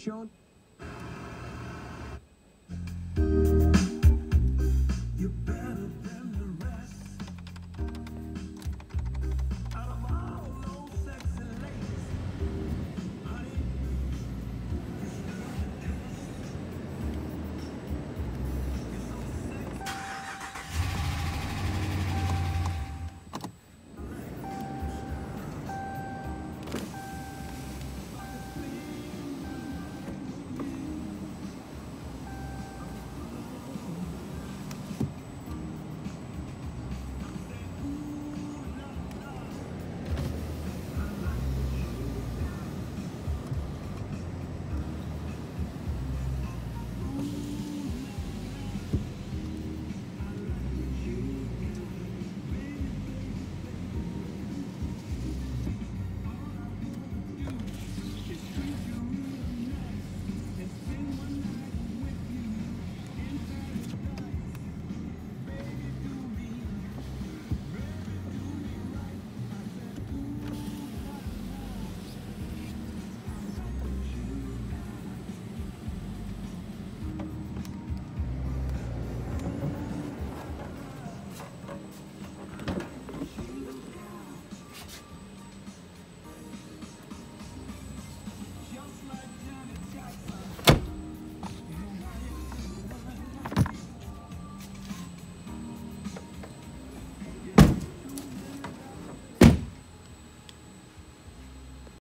shown